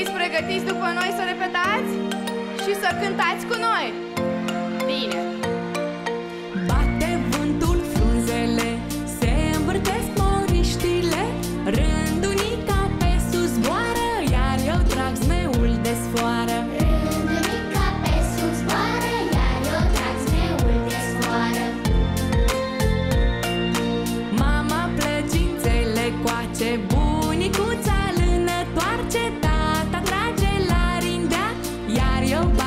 fiți pregătiți după noi să repetați și să cântați cu noi. Bine! yo.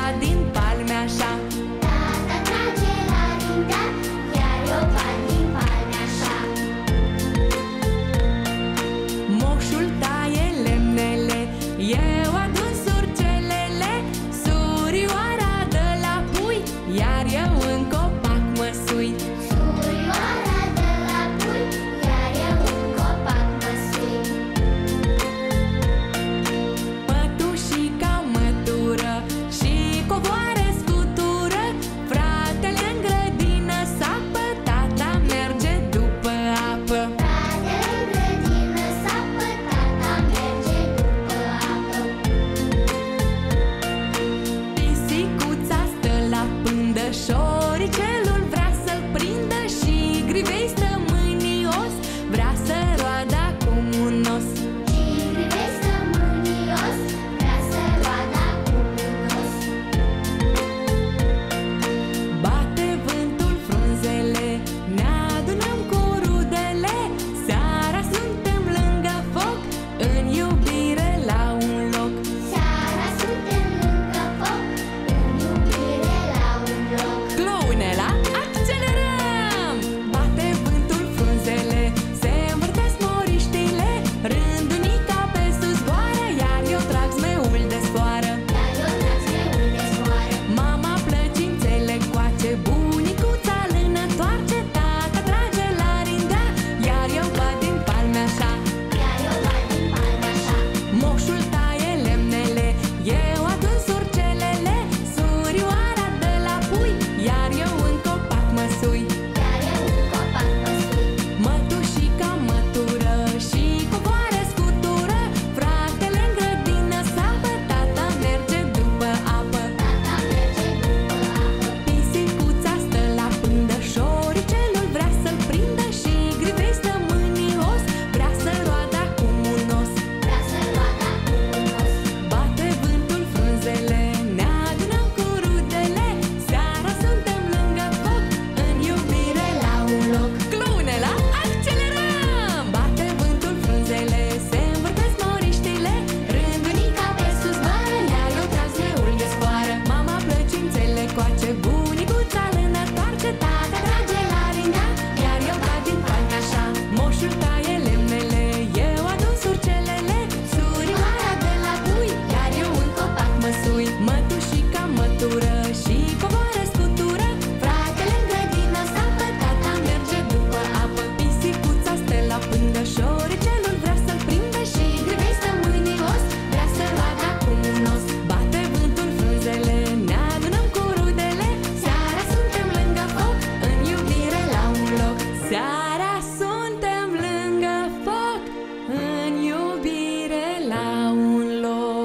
quizás.